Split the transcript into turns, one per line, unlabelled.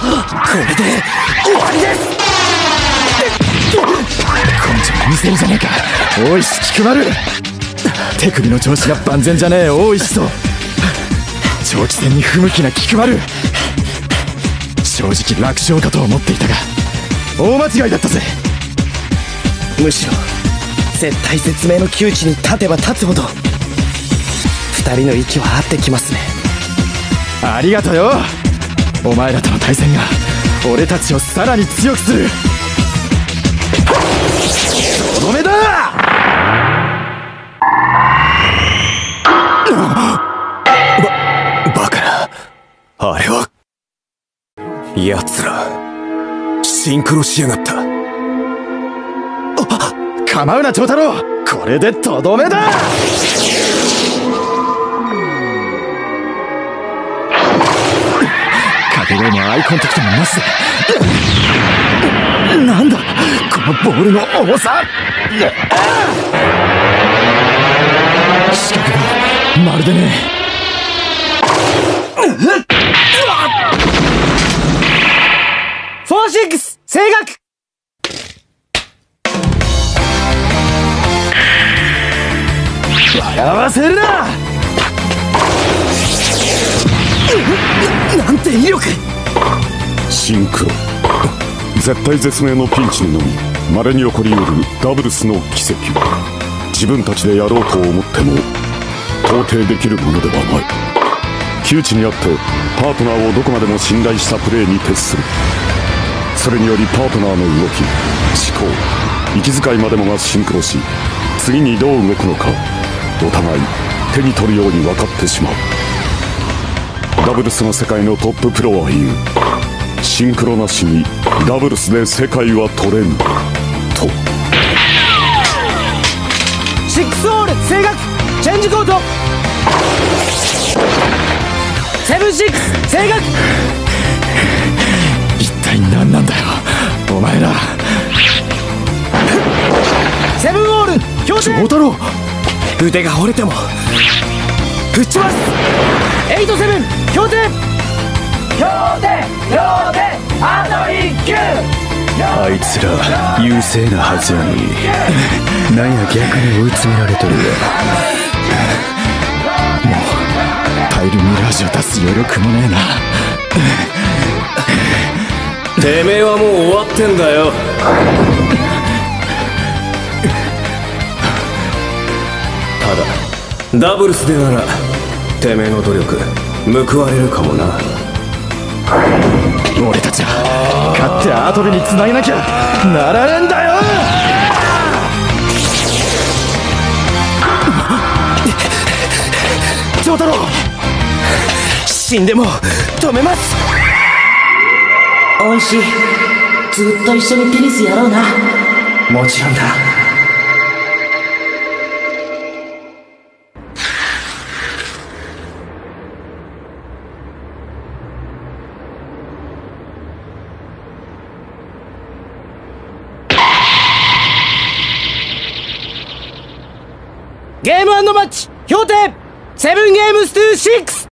これで終わりです根性見せるじゃねえか大石菊丸手首の調子が万全じゃねえ。大石と長期戦に不向きな菊丸正直楽勝かと思っていたが。大間違いだったぜ。
むしろ絶体絶命の窮地に立てば立つほど。二人の息は合ってきますね。
ありがとよお前らとの対戦が俺たちをさらに強くする。とどめだ！
ババカな。あれは。奴ら。シンクロしやがった。
構うな長太郎。これでとどめだ！アイコンタクトもなしでなんだこのボールの重さ。視覚がまるでね。
フォーシックス声楽。
笑わせるな。なんて威力。
シンクロ絶対絶命のピンチにのみ稀に起こりうるダブルスの奇跡。自分たちでやろうと思っても到底できるものではない。窮地にあってパートナーをどこまでも信頼したプレーに徹する。それによりパートナーの動き思考息遣いまでもがシンクロし次にどう動くのかお互い手に取るように分かってしまう。ダブルスの世界のトッププロは言う。シンクロなしにダブルスで世界は取れぬと。
シックスオール声楽チェンジコートセブンシックス声楽
一体何なんだよお前ら。
セブンオール強
長
制
太郎。
腕が折れても。打ちます。エイトセブン強手
あいつら優勢なはずやのに。なんや逆に追い詰められとる。わ
タイルミラージュを出す余力もねえな。
てめえはもう終わってんだよ。ただダブルスでならてめえの努力報われるかもな。
俺たちは勝ってアートビにつなげなきゃならねえんだよ!
長太郎死んでも止めます!
おいしい。ずっと一緒にテニスやろうな。
もちろんだゲームマッチ評定セブンゲームス2 6